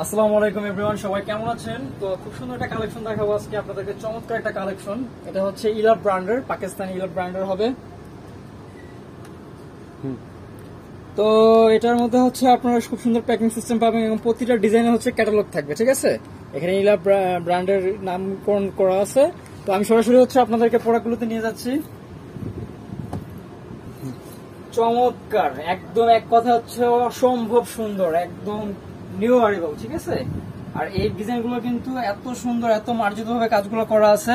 আসসালামু আলাইকুম এভরিওয়ান সবাই কেমন আছেন? তো খুব সুন্দর একটা কালেকশন দেখাবো আজকে আপনাদেরকে চমৎকার একটা কালেকশন। এটা হচ্ছে ইলাভ ব্র্যান্ডের পাকিস্তানি ইলাভ ব্র্যান্ডের হবে। তো এটার মধ্যে হচ্ছে আপনারা খুব সুন্দর প্যাকিং সিস্টেম পাবেন এবং প্রতিটা ডিজাইনে হচ্ছে ক্যাটালগ থাকবে ঠিক আছে? এখানে ইলাভ ব্র্যান্ডের নামকরণ করা আছে। তো আমি সরাসরি হচ্ছে আপনাদেরকে প্রোডাক্টগুলোতে নিয়ে যাচ্ছি। চমৎকার একদম এক কথা হচ্ছে অসম্ভব সুন্দর একদম নিউ আরিবাল ঠিক আছে? আর এই ডিজাইনগুলো কিন্তু এত সুন্দর, এত মার্জিত ভাবে কাজগুলো করা আছে।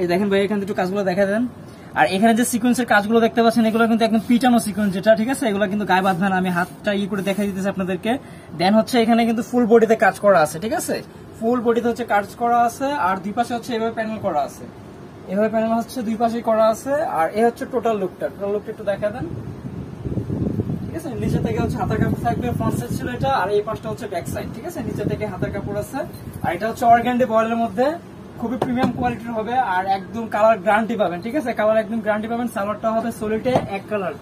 এই দেখেন ভাই, এখান থেকে একটু কাজগুলো দেখা দেন। আর এখানে যে সিকোয়েন্সের কাজগুলো দেখতে পাচ্ছেন, এগুলো কিন্তু একদম পিটানো সিকোয়েন্স যেটা, ঠিক আছে? এগুলো কিন্তু গায়ে বাঁধবে না, আমি হাতটা ই করে দেখা দিতেছি আপনাদেরকে। দেন হচ্ছে এখানে কিন্তু ফুল বডিতে কাজ করা আছে, ঠিক আছে? ফুল বডিতে হচ্ছে কাজ করা আছে, আর দুই পাশে হচ্ছে এভাবে প্যানেল করা আছে। এভাবে প্যানেল হচ্ছে দুই পাশেই করা আছে, আর এ হচ্ছে টোটাল লুকটা টোটাল লুকটা একটু দেখা দেন। ঠিক আছে? নিচে থেকে হচ্ছে হাতের কাপড় থাকবে ফ্রন্ট সাইড ছিল এটা, আর এই পাশটা হচ্ছে ব্যাক সাইড ঠিক আছে? নিচে থেকে হাতের কাপড় আছে। আর এটা হচ্ছে অর্গ্যান্ডি বয়েলের মধ্যে। খুবই প্রিমিয়াম কোয়ালিটির হবে, আর একদম কালার গ্যারান্টি পাবেন, ঠিক আছে? কালার একদম গ্যারান্টি পাবেন, সালোয়ারটা হবে সোলিটে এক কালার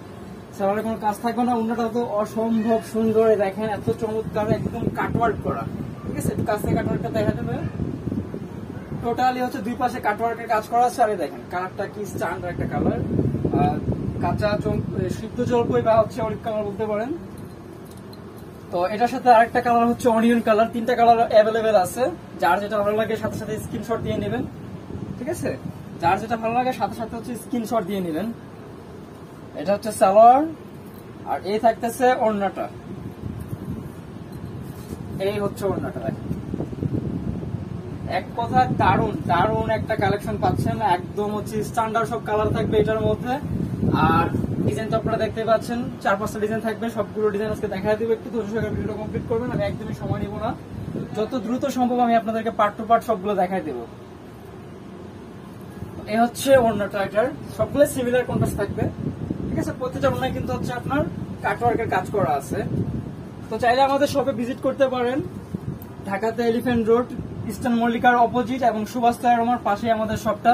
সালোয়ারের কোনো কাজ থাকবে না অন্যটা তো অসম্ভব সুন্দর দেখেন, এত চমৎকার, একদম কাটওয়ার্ক করা, ঠিক আছে? একটু কাছ থেকে কাটওয়ার্কটা দেখা যাবে। টোটালি হচ্ছে দুই পাশে কাটওয়ার্কের কাজ করা আছে, আর দেখেন কালারটা কি স্ট্যান্ডার্ড একটা কালার কাঁচা সিদ্ধ জলপই বা হচ্ছে অলিভ কালার বলতে পারেন। তো এটার সাথে আরেকটা কালার হচ্ছে অনিয়ন কালার তিনটা কালার অ্যাভেলেবেল আছে। যার যেটা ভালো লাগে সাথে সাথে স্ক্রিনশট দিয়ে নেবেন। ঠিক আছে? যার যেটা ভালো লাগে সাথে সাথে হচ্ছে স্ক্রিনশট দিয়ে নেবেন। এটা হচ্ছে সালোয়ার। আর এই থাকতেছে ওড়নাটা। এই হচ্ছে দেখেন। এক কথা, দারুণ দারুণ একটা কালেকশন পাচ্ছেন। একদম হচ্ছে স্ট্যান্ডার্ড সব কালার থাকবে এটার মধ্যে। আর ডিজাইন তো আপনারা দেখতে পাচ্ছেন, চার পাঁচটা ডিজাইন থাকবে, সবগুলো ডিজাইন আজকে দেখা দিব। একটু ধৈর্য সহকারে ভিডিও কমপ্লিট করবেন, আমি একদমই সময় নিব না। যত দ্রুত সম্ভব আমি আপনাদেরকে পার্ট টু পার্ট সবগুলো দেখাই দেব। এই হচ্ছে অন্যটা এটার। সবগুলো সিমিলার কন্ট্রাস্ট থাকবে। ঠিক আছে প্রতিটা অন্যায় কিন্তু হচ্ছে আপনার কাটওয়ার্কের কাজ করা আছে। তো চাইলে আমাদের শপে ভিজিট করতে পারেন। ঢাকাতে এলিফেন্ট রোড ইস্টার্ন মল্লিকার অপোজিট এবং সুভাষ আমার পাশে আমাদের শপটা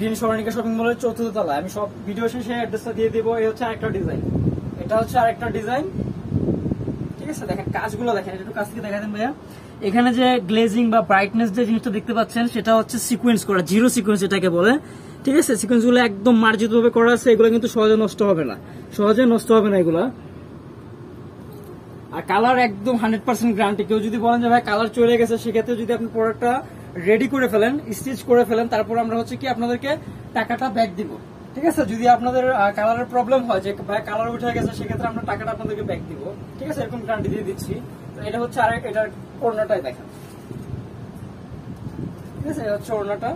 গ্রিন স্বর্ণিকা শপিং মলের চতুর্থ তলায়। আমি সব ভিডিও শেষে অ্যাড্রেসটা দিয়ে দিব। এই হচ্ছে আরেকটা ডিজাইন এটা হচ্ছে আরেকটা ডিজাইন ঠিক আছে? দেখেন, কাজগুলো দেখেন। একটু কাছ থেকে দেখা দেন ভাইয়া। এখানে যে গ্লেজিং বা ব্রাইটনেস যে জিনিসটা দেখতে পাচ্ছেন, সেটা হচ্ছে সিকোয়েন্স করা জিরো সিকোয়েন্স এটাকে বলে। ঠিক আছে? সিকোয়েন্সগুলো একদম মার্জিত ভাবে করা আছে। এগুলো কিন্তু সহজে নষ্ট হবে না। সহজে নষ্ট হবে না এগুলা। আর কালার একদম হান্ড্রেড পার্সেন্ট গ্যারান্টি কেউ যদি বলেন যে, ভাই কালার চলে গেছে, সেক্ষেত্রে যদি আপনি প্রোডাক্টটা রেডি করে ফেলেন স্টিচ করে ফেলেন, তারপর আমরা হচ্ছে কি আপনাদেরকে টাকাটা ব্যাক দিব। ঠিক আছে? যদি আপনাদের কালারের প্রবলেম হয়, যে কালার উঠে গেছে, সেক্ষেত্রে আমরা টাকাটা আপনাদেরকে ব্যাক দিব। ঠিক আছে? এরকম গ্যারান্টি দিয়ে দিচ্ছি। এটা হচ্ছে আরেক এটার ওড়নাটাই দেখেন। ঠিক আছে? এটা হচ্ছে ওড়নাটা।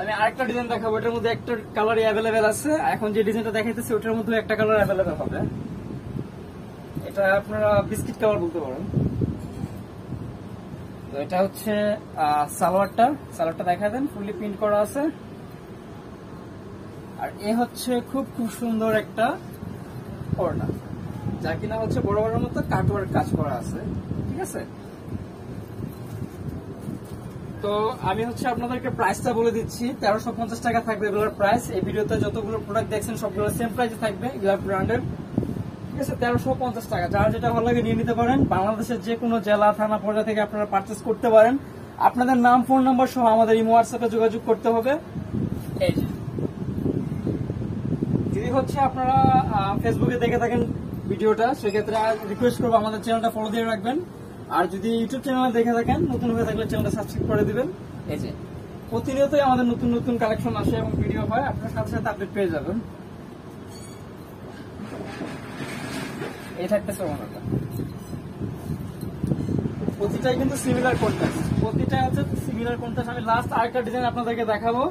আমি আরেকটা ডিজাইন দেখাবো। এটার মধ্যে একটা কালারই অ্যাভেলেবেল আছে। এখন যে ডিজাইনটা দেখাইতেছি, ওটার মধ্যে একটা কালার অ্যাভেলেবেল হবে। এটা আপনারা বিস্কিট কালার বলতে পারেন। তো এটা হচ্ছে সালোয়ারটা। সালোয়ারটা দেখা দেন ফুললি প্রিন্ট করা আছে। আর এ হচ্ছে খুব খুব সুন্দর একটা ওড়না যা কিনা হচ্ছে বড় বড় মতো কাটওয়ার কাজ করা আছে, ঠিক আছে? তো আমি হচ্ছে আপনাদেরকে প্রাইসটা বলে দিচ্ছি। তেরোশো পঞ্চাশ টাকা থাকবে এগুলোর প্রাইস এই ভিডিওতে যতগুলো প্রোডাক্ট দেখছেন, সবগুলো সেম প্রাইসে থাকবে। এগুলো ব্র্যান্ডের আছে তেরোশো পঞ্চাশ টাকা। যার যেটা ভালো লাগে নিয়ে নিতে পারেন। বাংলাদেশের যে কোনো জেলা থানা পর্যায়ে থেকে আপনারা পার্চেস করতে পারেন। আপনাদের নাম ফোন নাম্বার সহ আমাদের ইমো হোয়াটসঅ্যাপে যোগাযোগ করতে হবে। এই যে। যদি হচ্ছে আপনারা ফেসবুকে দেখে থাকেন ভিডিওটা সেক্ষেত্রে রিকোয়েস্ট করব আমাদের চ্যানেলটা ফলো দিয়ে রাখবেন। আর যদি ইউটিউব চ্যানেলে দেখে থাকেন নতুন হয়ে থাকলে চ্যানেলটা সাবস্ক্রাইব করে দিবেন। এই যে। প্রতিনিয়তই আমাদের নতুন নতুন কালেকশন আসে এবং ভিডিও হয় আপনার সাথে সাথে আপডেট পেয়ে যাবেন। এই থাকতেছে ওনারটা প্রতিটাই কিন্তু সিমিলার কন্ট্রাস্ট প্রতিটা হচ্ছে সিমিলার কন্ট্রাস্ট আমি লাস্ট আরেকটা ডিজাইন আপনাদেরকে দেখাবো।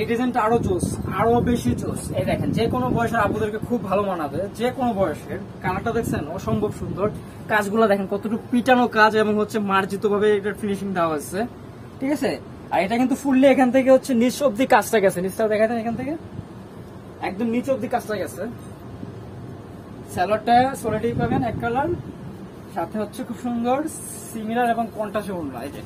এই ডিজাইনটা আরও জোস আরও বেশি জোস এই দেখেন, যে কোনো বয়সের আপুদেরকে খুব ভালো মানাবে, যে কোনো বয়সের। কালারটা দেখছেন? অসম্ভব সুন্দর। কাজগুলো দেখেন, কতটুকু পিটানো কাজ এবং হচ্ছে মার্জিত ভাবে এটার ফিনিশিং দেওয়া হয়েছে। ঠিক আছে? আর এটা কিন্তু ফুললি এখান থেকে হচ্ছে নিচ অব্দি কাজটা গেছে। নিচটা দেখা যায় এখান থেকে। একদম নিচ অব্দি কাজটা গেছে। স্যালাডটা সোলেটেই পাবেন, এক কালার সাথে হচ্ছে খুব সুন্দর সিমিলার এবং কন্টাসে উন্না এই যে।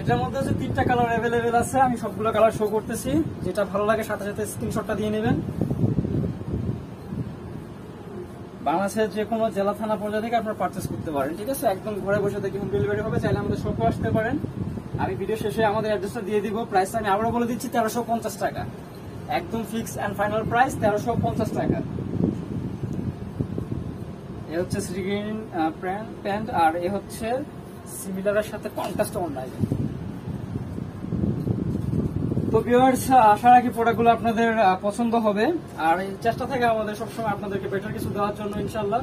এটার মধ্যে হচ্ছে তিনটা কালার অ্যাভেলেবেল আছে, আমি সবগুলো কালার শো করতেছি, যেটা ভালো লাগে সাথে সাথে স্ক্রিনশটটা দিয়ে নেবেন। বাংলাদেশের যে কোনো জেলা, থানা, পর্যায়ে থেকে আপনারা পারচেস করতে পারেন, ঠিক আছে? একদম ঘরে বসে দেখি হোম ডেলিভারি হবে, চাইলে আমাদের শপে আসতে পারেন। আমি ভিডিও শেষে আমাদের অ্যাড্রেসটা দিয়ে দিব প্রাইস আমি আবারও বলে দিচ্ছি, তেরোশো পঞ্চাশ টাকা। একদম ফিক্স অ্যান্ড ফাইনাল প্রাইস তেরোশো পঞ্চাশ টাকা। এ হচ্ছে শ্রীগ্রিন প্যান্ট আর এ হচ্ছে সিমিলারের সাথে কন্ট্রাস্ট অনলাইন তো ভিউয়ার্স আশা রাখি প্রোডাক্টগুলো আপনাদের পছন্দ হবে। আর চেষ্টা থাকে আমাদের সবসময় আপনাদেরকে বেটার কিছু দেওয়ার জন্য ইনশাল্লাহ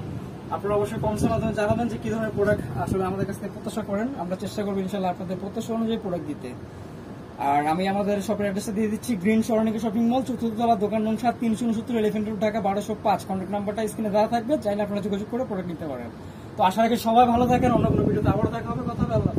আপনারা অবশ্যই কমসের মাধ্যমে জানাবেন যে কি ধরনের প্রোডাক্ট আসলে আমাদের কাছ থেকে প্রত্যাশা করেন। আমরা চেষ্টা করব ইনশাল্লাহ আপনাদের প্রত্যাশা অনুযায়ী প্রোডাক্ট দিতে। আর আমি আমাদের শপের অ্যাড্রেসটা দিয়ে দিচ্ছি, গ্রিন সরণিকা শপিং মল চতুর্থতলা দোকান নং সাত তিনশো উনসত্তর এলিফেন্ট রোড ঢাকা বারোশো পাঁচ কন্ট্যাক্ট নাম্বারটা স্ক্রিনে দেওয়া থাকবে, চাইলে আপনারা যোগাযোগ করে প্রোডাক্ট নিতে পারেন তো আশা রাখি সবাই ভালো থাকেন, অন্য কোনো ভিডিওতে আবারও দেখা হবে, কথা হাফেজ।